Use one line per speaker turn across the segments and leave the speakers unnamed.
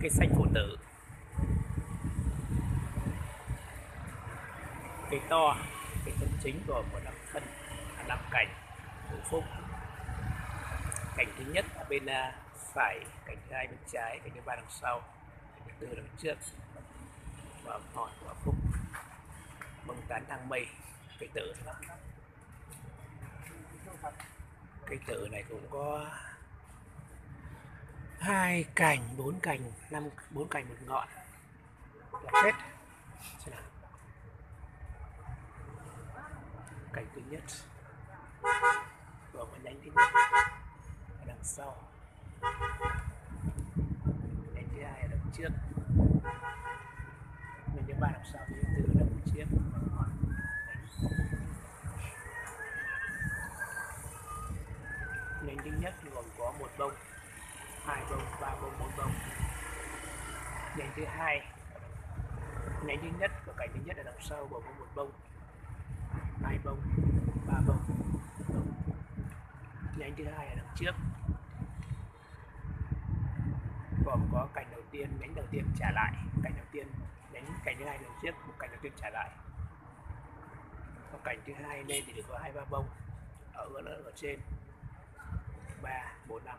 cây xanh phụ tử cây to cây thân chính gồm một năm thân năm cành ngũ phúc. Cành thứ nhất ở bên à, phải cành thứ hai bên trái cành thứ ba đằng sau cành thứ tư đằng trước. Và ngọn của phúc. Bông tán thang mây cây tử. Cây tử này cũng có hai cành, bốn cành, năm, bốn cành, một ngọn. Là hết xem nào. Cành thứ nhất. Gồm một nhánh thứ nhất ở đằng sau. Nhánh thứ hai ở đằng trước. Mình nhớ ba đằng sau nhánh từ đằng trước. Nhánh thứ nhất gồm có một bông hai bông ba bông bốn bông nhánh thứ hai. Nhánh thứ nhất và cành thứ nhất ở đằng sau gồm có một bông. Hai bông ba bông. Nhánh thứ hai ở đằng trước. Gồm có cành đầu tiên nhánh đầu tiên trả lại. Cành đầu tiên nhánh cành thứ hai đằng trước một cành đầu tiên trả lại. Và cành thứ hai lên thì được có hai ba bông. Ở ở, ở trên ba bốn năm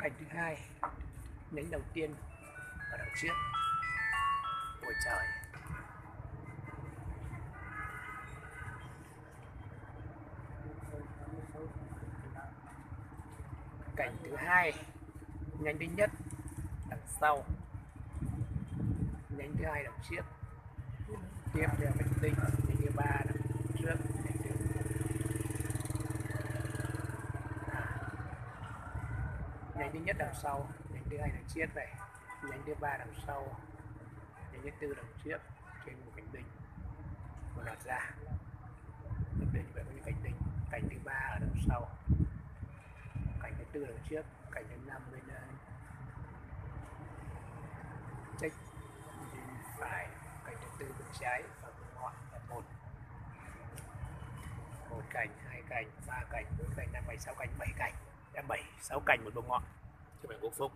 cành thứ hai, nhánh đầu tiên ở đằng trước. Ôi trời. Cành thứ hai, nhánh thứ nhất, đằng sau. Nhánh thứ hai, đằng trước. Tiếp theo cành tinh. Nhánh thứ ba đằng trước nhánh thứ nhánh thứ nhất đằng sau nhánh thứ hai đằng trước này nhánh thứ ba đằng sau nhánh thứ tư đằng trước trên một cánh đinh một loạt ra. Để như vậy có những cánh đinh cánh thứ ba ở đằng sau cánh thứ tư đằng trước cánh thứ năm bên uh, trách bên phải cánh thứ tư bên trái và bên ngọn là một. Một cành hai cành ba cành bốn cành năm cành sáu cành bảy cành em bảy sáu cành một bông ngọn chứ phải quốc phúc.